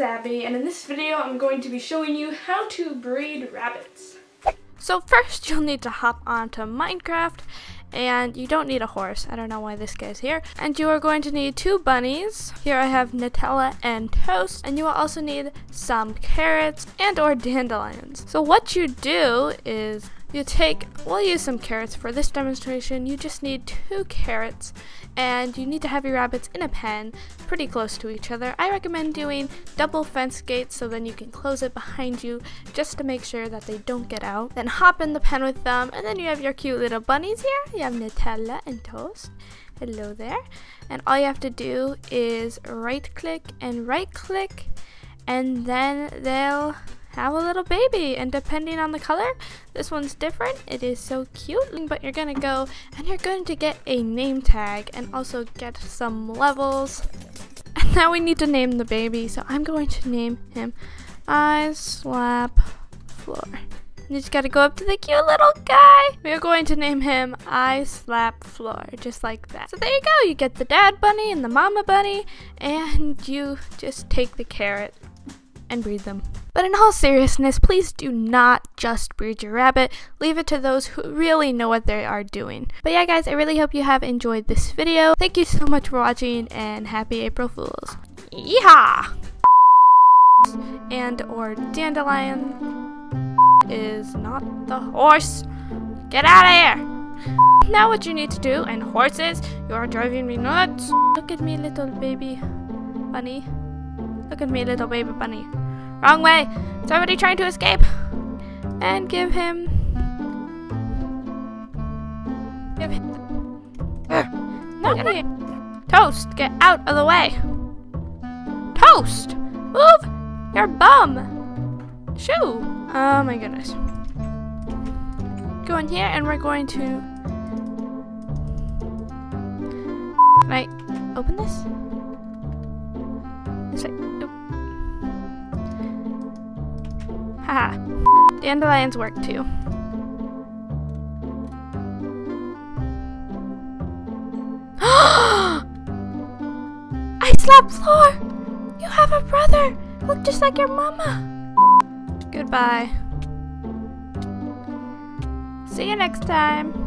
Abby and in this video I'm going to be showing you how to breed rabbits. So first you'll need to hop onto Minecraft and you don't need a horse. I don't know why this guy's here. And you are going to need two bunnies. Here I have Nutella and toast. And you will also need some carrots and or dandelions. So what you do is you take, we'll use some carrots for this demonstration. You just need two carrots and you need to have your rabbits in a pen pretty close to each other. I recommend doing double fence gates so then you can close it behind you just to make sure that they don't get out. Then hop in the pen with them and then you have your cute little bunnies here. You have Nutella and Toast. Hello there. And all you have to do is right click and right click and then they'll have a little baby and depending on the color this one's different it is so cute but you're gonna go and you're going to get a name tag and also get some levels and now we need to name the baby so I'm going to name him I slap floor you just gotta go up to the cute little guy. We're going to name him I Slap Floor, just like that. So there you go, you get the dad bunny and the mama bunny, and you just take the carrot and breed them. But in all seriousness, please do not just breed your rabbit. Leave it to those who really know what they are doing. But yeah, guys, I really hope you have enjoyed this video. Thank you so much for watching, and happy April Fools. Yeehaw! And or dandelion is not the horse. Get out of here! Now what you need to do, and horses, you are driving me nuts. Look at me, little baby bunny. Look at me, little baby bunny. Wrong way! Somebody trying to escape! And give him... Give him... Er, no, get here. Toast, get out of the way! Toast! Move! Your bum! Shoo! Oh my goodness. Go in here and we're going to... Can I open this? It's like... Haha. Dandelions work too. I slap floor! You have a brother! Look just like your mama! Goodbye. See you next time.